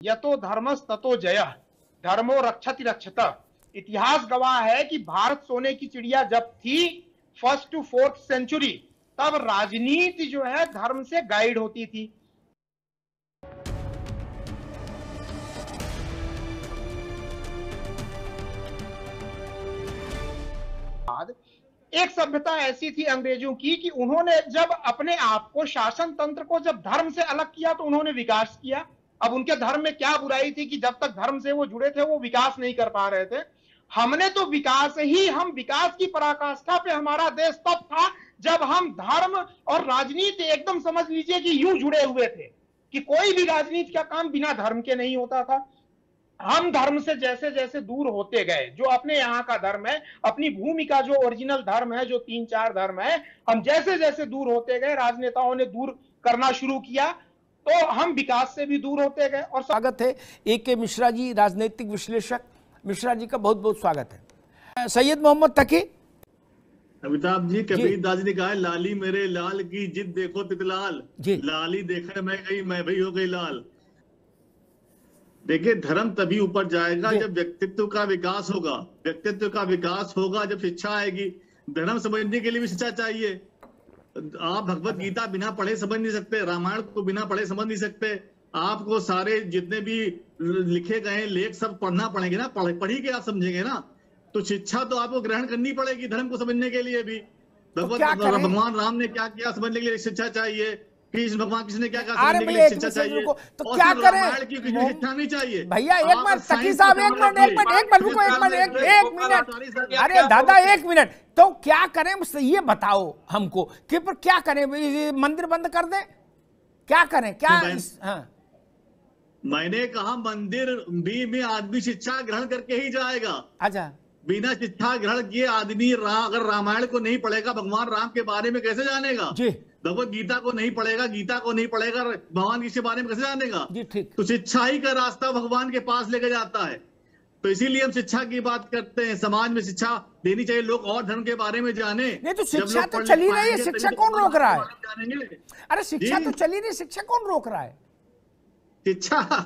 यतो धर्मस ततो जय। धर्मो रक्षति रक्षत। इतिहास गवाह है कि भारत सोने की चिड़िया जब थी फ़र्स्ट टू फोर्थ सेंचुरी तब राजनीति जो है धर्म से गाइड होती थी। एक सभ्यता ऐसी थी अंग्रेज़ों की कि उन्होंने जब अपने आप को शासन तंत्र को जब धर्म से अलग किया तो उन्होंने विकास किया। अब उनके धर्म में क्या बुराई थी कि जब तक धर्म से वो जुड़े थे, वो विकास नहीं कर पा रहे थे। हमने तो विकास ही, हम विकास की पराकाष्ठा पे हमारा देश तब था जब हम धर्म और राजनीति एकदम समझ लीजिए कि यूँ जुड़े हुए थे, कि कोई भी राजनीति का काम बिना धर्म के नहीं होता था। हम धर्म से जैसे जैसे दूर होते गए, जो अपने यहाँ का धर्म है, अपनी भूमि का जो ओरिजिनल धर्म है, जो तीन चार धर्म है, हम जैसे जैसे दूर होते गए, राजनेताओं ने दूर करना शुरू किया तो हम विकास से भी दूर होते गए और स्वागत है ए के मिश्रा जी राजनीतिक विश्लेषक। मिश्रा जी का बहुत बहुत स्वागत है। सैयद मोहम्मद तकी। अमिताभ जी कबीर दास ने कहा लाली मेरे लाल की जिद देखो तितलाल। लाली देखने मैं गई मैं भी हो गई लाल। देखिए धर्म तभी ऊपर जाएगा जब व्यक्तित्व का विकास होगा। व्यक्तित्व का विकास होगा जब शिक्षा आएगी। धर्म समझने के लिए भी शिक्षा चाहिए। आप भगवत गीता बिना पढ़े समझ नहीं सकते रामायण को बिना पढ़े समझ नहीं सकते। आपको सारे जितने भी लिखे गए लेख सब पढ़ना पड़ेंगे ना पढ़ पढ़ी के आप समझेंगे ना। तो शिक्षा तो आपको ग्रहण करनी पड़ेगी धर्म को समझने के लिए भी। भगवत भगवान राम ने क्या किया समझने के लिए? शिक्षा चाहिए। कृष्ण भगवान किसने क्या कहा अरे भैया शिक्षा चाहिए। तो क्या करें? चाहिए। भैया एक मिनट सखी साहब एक मिनट एक मिनट एक मिनट रुको एक मिनट। एक एक मिनट अरे दादा एक मिनट। तो क्या करें ये बताओ हमको कि पर क्या करें? मंदिर बंद कर दें? क्या करें? क्या हाँ। मैंने कहा मंदिर भी में आदमी शिक्षा ग्रहण करके ही जाएगा। अच्छा। बिना शिक्षा ग्रहण किए आदमी रा, अगर रामायण को नहीं पढ़ेगा भगवान राम के बारे में कैसे जानेगा? जी। भगवत गीता को नहीं पढ़ेगा गीता को नहीं पढ़ेगा भगवान के बारे में कैसे जानेगा? जी ठीक। तो शिक्षा ही का रास्ता भगवान के पास लेके जाता है। तो इसीलिए हम शिक्षा की बात करते हैं। समाज में शिक्षा देनी चाहिए लोग और धर्म के बारे में जाने। नहीं तो शिक्षा तो चली रही है शिक्षा कौन रोक रहा है? अरे शिक्षा तो चली रही शिक्षा कौन रोक रहा है? शिक्षा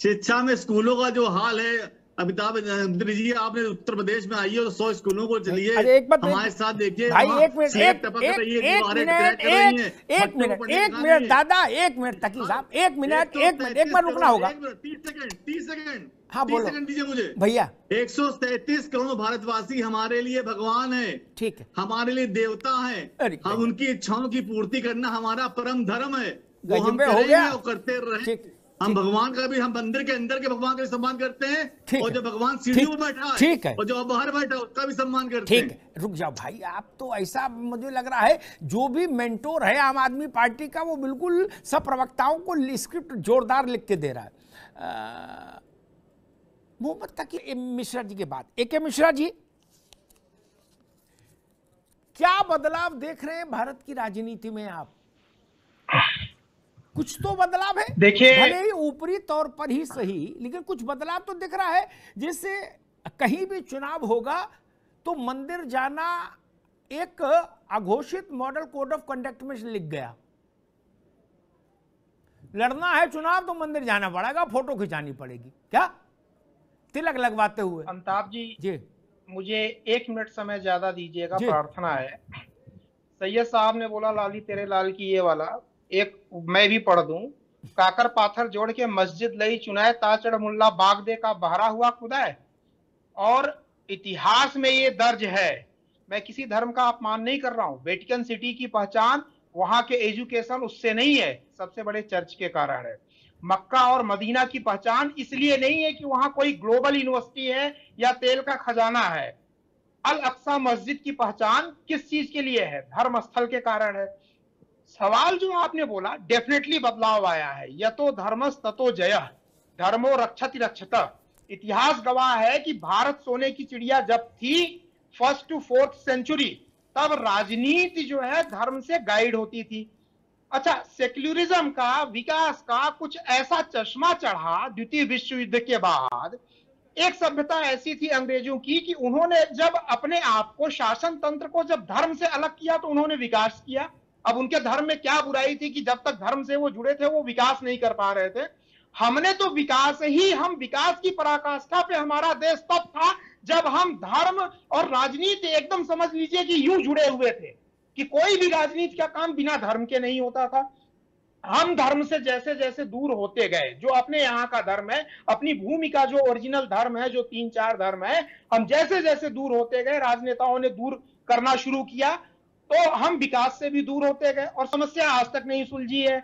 शिक्षा में स्कूलों का जो हाल है अमिताभ जी आपने उत्तर प्रदेश में आइए सौ स्कूलों को चलिए। हमारे साथ देखिए भाई एक मिनट एक, मिनट एक, एक मिनट एक मिनट दादा एक मिनट तकी साहब एक मिनट एक मिनट एक बार रुकना होगा। तीस सेकंड तीस सेकंड हाँ बोलो। सेकंड दीजिए मुझे। भैया। एक सौ तैतीस करोड़ भारतवासी हमारे लिए भगवान है। ठीक है। हमारे लिए देवता है। हम उनकी इच्छाओं की पूर्ति करना हमारा परम धर्म है। वो हम करेंगे और करते रहे। हम भगवान का भी हम मंदिर के अंदर के भगवान का भी सम्मान करते हैं और जो भगवान सीढ़ी में बैठा है ठीक है। और जो बाहर बैठा है उसका भी सम्मान करते हैं ठीक है। रुक जाओ भाई आप तो ऐसा मुझे लग रहा है जो भी मेंटोर है आम आदमी पार्टी का वो बिल्कुल सब प्रवक्ताओं को स्क्रिप्ट जोरदार लिख के दे रहा है। मोहम्मद तक मिश्रा जी के बाद ए के मिश्रा जी क्या बदलाव देख रहे हैं भारत की राजनीति में आप? कुछ तो बदलाव है। देखिए। भले ही ऊपरी तौर पर ही सही लेकिन कुछ बदलाव तो दिख रहा है। जिससे कहीं भी चुनाव होगा तो मंदिर जाना एक अघोषित मॉडल कोड ऑफ़ कंडक्ट में लिख गया। लड़ना है चुनाव तो मंदिर जाना पड़ेगा फ़ोटो खिंचानी पड़ेगी। क्या? तिलक लगवाते हुए। अमिताभ जी जी। मुझे एक मिनट समय ज़्यादा दीजिएगा प्रार्थना है। सैयद साहब ने बोला लाली तेरे लाल की ये वाला। एक मैं भी पढ़ दूँ, काकर पाथर जोड़ के मस्जिद लई चुनाए, ताचड़ मुल्ला बाग दे का बहरा हुआ खुदा है और इतिहास में ये दर्ज है, मैं किसी धर्म का अपमान नहीं कर रहा हूँ। वेटिकन सिटी की पहचान, वहाँ के एजुकेशन उससे नहीं है, सबसे बड़े चर्च के कारण है। मक्का और मदीना की पहचान इसलिए नहीं है कि वहाँ कोई ग्लोबल यूनिवर्सिटी है या तेल का खजाना है। अल अक्सा मस्जिद की पहचान किस चीज़ के लिए है? धर्म स्थल के कारण है। सवाल जो आपने बोला डेफिनेटली बदलाव आया है। यह तो धर्मस ततो जय। धर्मो रक्षति रक्षत। इतिहास गवाह है कि भारत सोने की चिड़िया जब थी फ़र्स्ट टू फोर्थ सेंचुरी तब राजनीति जो है धर्म से गाइड होती थी। अच्छा सेक्युलरिज्म का विकास का कुछ ऐसा चश्मा चढ़ा द्वितीय विश्व युद्ध के बाद, एक सभ्यता ऐसी थी अंग्रेज़ों की कि उन्होंने जब अपने आप को शासन तंत्र को जब धर्म से अलग किया तो उन्होंने विकास किया। अब उनके धर्म में क्या बुराई थी कि जब तक धर्म से वो जुड़े थे, वो विकास नहीं कर पा रहे थे। हमने तो विकास ही, हम विकास की पराकाष्ठा पे हमारा देश तब था जब हम धर्म और राजनीति एकदम समझ लीजिए कि यूँ जुड़े हुए थे, कि कोई भी राजनीति का काम बिना धर्म के नहीं होता था। हम धर्म से जैसे जैसे दूर होते गए, जो अपने यहाँ का धर्म है, अपनी भूमि का जो ओरिजिनल धर्म है, जो तीन चार धर्म है, हम जैसे जैसे दूर होते गए, राजनेताओं ने दूर करना शुरू किया तो हम विकास से भी दूर होते गए और समस्या आज तक नहीं सुलझी है।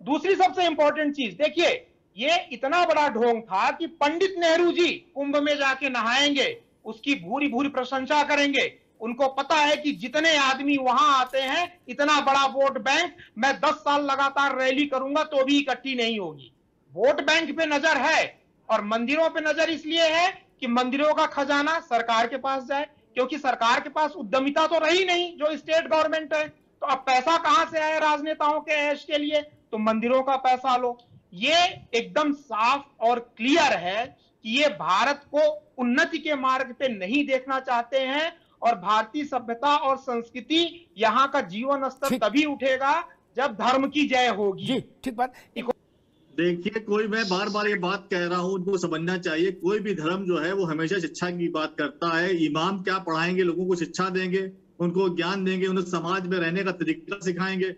दूसरी सबसे इंपॉर्टेंट चीज़, देखिए, ये इतना बड़ा ढोंग था कि पंडित नेहरू जी कुंभ में जाके नहाएँगे, उसकी भूरी भूरी प्रशंसा करेंगे। उनको पता है कि जितने आदमी वहाँ आते हैं, इतना बड़ा वोट बैंक, मैं दस साल लगातार रैली करूँगा तो भी इकट्ठी नहीं होगी। वोट बैंक पे नज़र है और मंदिरों पे नज़र इसलिए है कि मंदिरों का खजाना सरकार के पास जाए क्योंकि सरकार के पास उद्यमिता तो रही नहीं जो स्टेट गवर्नमेंट है। तो अब पैसा कहाँ से आए राजनेताओं के ऐश के लिए? तो मंदिरों का पैसा लो। ये एकदम साफ़ और क्लियर है कि ये भारत को उन्नति के मार्ग पे नहीं देखना चाहते हैं और भारतीय सभ्यता और संस्कृति यहाँ का जीवन स्तर तभी उठेगा जब धर्म की जय होगी। ठीक बात। देखिए, कोई मैं बार बार ये बात कह रहा हूँ, उनको समझना चाहिए, कोई भी धर्म जो है, वो हमेशा शिक्षा की बात करता है। इमाम क्या पढ़ाएँगे, लोगों को शिक्षा देंगे, उनको ज्ञान देंगे, उन्हें समाज में रहने का तरीका सिखाएँगे।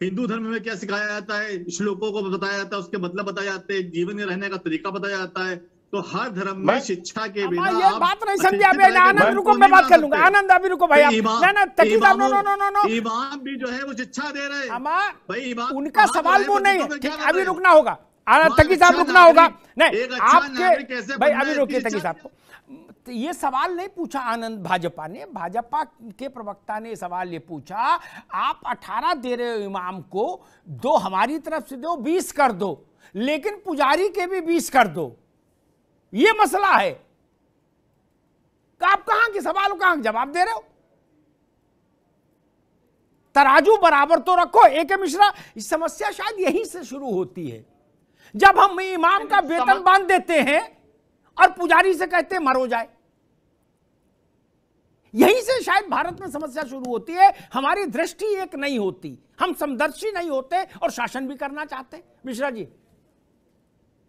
हिंदू धर्म में क्या सिखाया जाता है? श्लोकों को बताया जाता है, उसके मतलब बताया जाते हैं, जीवन में रहने का तरीका बताया जाता है। तो हर धर्म में शिक्षा के बिना ये बात नहीं समझे अभी आनंद रुको मैं बात कर लूँगा। आनंद अभी रुको भाई ना ना तकी साहब नो नो नो नो। इमाम भी जो है वो शिक्षा दे रहे हैं। भाई इमाम उनका सवाल वो नहीं है अभी रुकना होगा। आनंद तकी साहब रुकना होगा। नहीं। आपके भाई अभी रुकिए तकी साहब को। तो ये सवाल नहीं पूछा आनंद भाजपा ने। भाजपा के प्रवक्ता ने सवाल ये पूछा आप 18 दे रहे हो इमाम को दो हमारी तरफ़ से दो 20 कर दो। लेकिन पुजारी के भी 20 कर दो। ये मसला है। आप कहाँ के सवाल कहाँ जवाब दे रहे हो? तराजू बराबर तो रखो एक मिश्रा इस समस्या शायद यहीं से शुरू होती है। जब हम इमाम का वेतन बाँध देते हैं और पुजारी से कहते मरो जाए। यहीं से शायद भारत में समस्या शुरू होती है। हमारी दृष्टि एक नहीं होती। हम समदर्शी नहीं होते और शासन भी करना चाहते मिश्रा जी।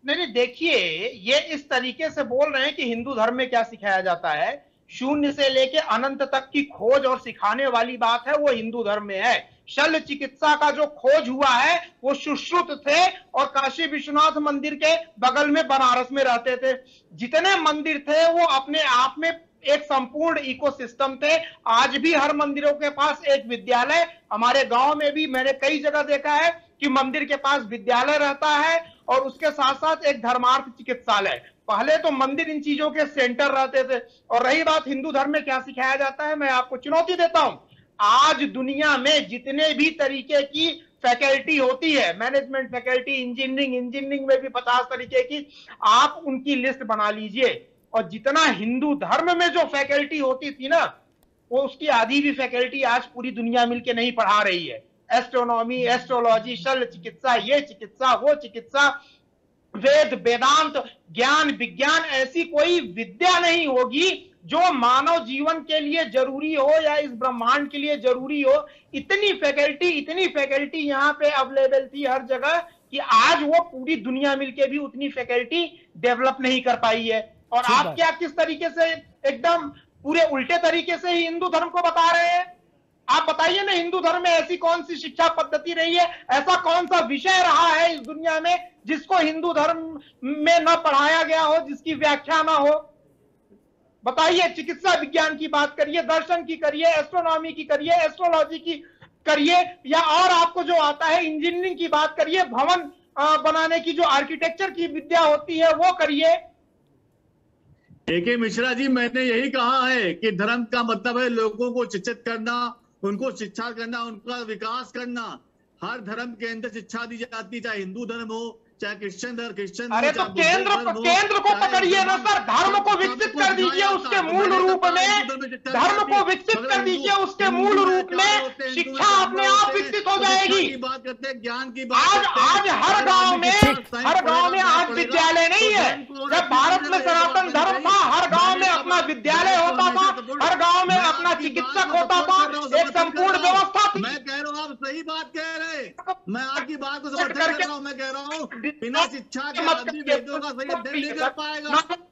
नहीं देखिए, ये इस तरीके से बोल रहे हैं कि हिंदू धर्म में क्या सिखाया जाता है। शून्य से लेके अनंत तक की खोज और सिखाने वाली बात है, वो हिंदू धर्म में है। शल्य चिकित्सा का जो खोज हुआ है, वो सुश्रुत थे और काशी विश्वनाथ मंदिर के बगल में बनारस में रहते थे। जितने मंदिर थे, वो अपने आप में एक संपूर्ण इकोसिस्टम थे। आज भी हर मंदिरों के पास एक विद्यालय। हमारे गाँव में भी मैंने कई जगह देखा है कि मंदिर के पास विद्यालय रहता है और उसके साथ साथ एक धर्मार्थ चिकित्सालय। पहले तो मंदिर इन चीज़ों के सेंटर रहते थे। और रही बात हिंदू धर्म में क्या सिखाया जाता है, मैं आपको चुनौती देता हूँ। आज दुनिया में जितने भी तरीके की फैकल्टी होती है, मैनेजमेंट फैकल्टी, इंजीनियरिंग इंजीनियरिंग में भी पचास तरीके की, आप उनकी लिस्ट बना लीजिए। और जितना हिंदू धर्म में जो फैकल्टी होती थी ना, वो उसकी आधी भी फैकल्टी आज पूरी दुनिया मिलके नहीं पढ़ा रही है। एस्ट्रोनॉमी एस्ट्रोलॉजी शल्य चिकित्सा ये चिकित्सा वो चिकित्सा वेद वेदांत ज्ञान विज्ञान ऐसी कोई विद्या नहीं होगी जो मानव जीवन के लिए ज़रूरी हो या इस ब्रह्मांड के लिए ज़रूरी हो। इतनी फैकल्टी इतनी फैकल्टी यहाँ पे अवेलेबल थी हर जगह कि आज वो पूरी दुनिया मिलके भी उतनी फैकल्टी डेवलप नहीं कर पाई है। और आप क्या किस तरीके से एकदम पूरे उल्टे तरीके से ही हिंदू धर्म को बता रहे हैं? आप बताइए ना, हिंदू धर्म में ऐसी कौन सी शिक्षा पद्धति रही है? ऐसा कौन सा विषय रहा है इस दुनिया में जिसको हिंदू धर्म में न पढ़ाया गया हो, जिसकी व्याख्या ना हो? बताइए, चिकित्सा विज्ञान की बात करिए, दर्शन की करिए एस्ट्रोनॉमी की करिए एस्ट्रोलॉजी की करिए, या और आपको जो आता है इंजीनियरिंग की बात करिए, भवन बनाने की जो आर्किटेक्चर की विद्या होती है, वो करिए। के मिश्रा जी, मैंने यही कहा है कि धर्म का मतलब है लोगों को शिक्षित करना उनको शिक्षा करना उनका विकास करना हर धर्म के अंदर शिक्षा दी जाती चाहे हिंदू धर्म हो चाहे क्रिश्चियन धर्म क्रिश्चियन अरे तो केंद्र केंद्र को पकड़िए ना सर धर्म को विकसित कर दीजिए उसके मूल रूप में। धर्म को विकसित कर दीजिए उसके मूल रूप में शिक्षा अपने आप विकसित हो जाएगी। बात करते हैं ज्ञान की बात आज आज हर गाँव में हर गाँव में आज विद्यालय नहीं है। जब भारत में सनातन धर्म था हर गाँव में अपना विद्यालय होता था हर गाँव में अपना चिकित्सक होता हूँ, था एक संपूर्ण व्यवस्था थी। मैं कह रहा हूँ आप सही बात कह रहे मैं आपकी बात को समर्थन कर रहा हूँ मैं कह रहा हूँ बिना शिक्षा के आदमी वेदों का सही अध्ययन नहीं कर पाएगा।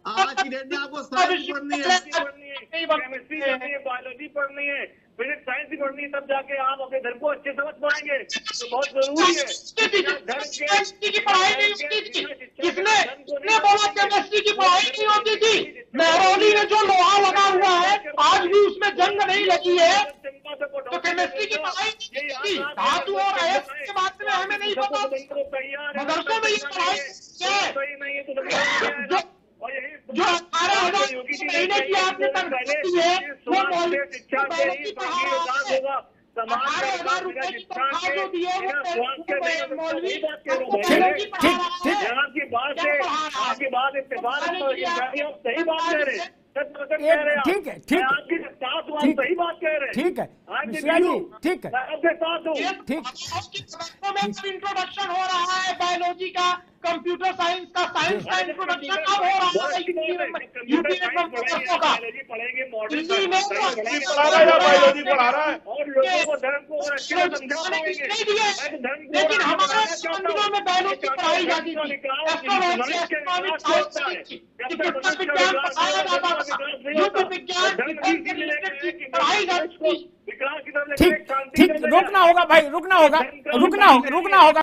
आज की डेट में आपको साइंस पढ़नी है। केमिस्ट्री पढ़नी है बायोलॉजी पढ़नी है। भी पढ़नी तब जाके आप अपने धर्म को अच्छे समझ पाएँगे तो बहुत ज़रूरी है की पढ़ाई नहीं होती किसने किसने बोला केमिस्ट्री की पढ़ाई नहीं होती थी मेहरौली में जो लोहा लगा हुआ है आज भी उसमें जंग नहीं लगी है तो केमिस्ट्री की पढ़ाई धातु और के बारे में हमें नहीं पता मदरसों में ये पढ़ाई क्या है? है तो जो अठारह हज़ार महीने की आपने तनख्वाह दी है का आपको ठीक, ठीक, ठीक। है? आपकी बात आपकी बात है, तो सही बात कह रहे हैं। हैं। ठीक है, ठीक। है। आपके साथ हूँ ठीक। सही बात कह रहे हैं। ठीक है। ठीक है। आपके साथ हूँ। ठीक। इंट्रोडक्शन हो रहा है बायोलॉजी का। कंप्यूटर साइंस का साइंस का इंट्रोडक्शन अब हो रहा है? यूपी में में का बायोलॉजी पढ़ेंगे मॉडर्न दिल्ली में पढ़ा रहा है बायोलॉजी पढ़ा रहा है। और लोगों को धर्म को और अच्छे से समझा पाएँगे नहीं दिए मैं धर्म को लेकिन हमारे मंदिरों में। बायोलॉजी पढ़ाई जाती थी। कि एस्ट्रोनॉमी मनुष्य के एस्ट्रोनॉमिक विकास साइंस होता है। चिकित्सा जब तक विज्ञान पढ़ाया जाता था। युद्ध विज्ञान पढ़ाई जाती थी। ठीक ठीक रुकना होगा भाई रुकना होगा रुकना होगा रुकना होगा।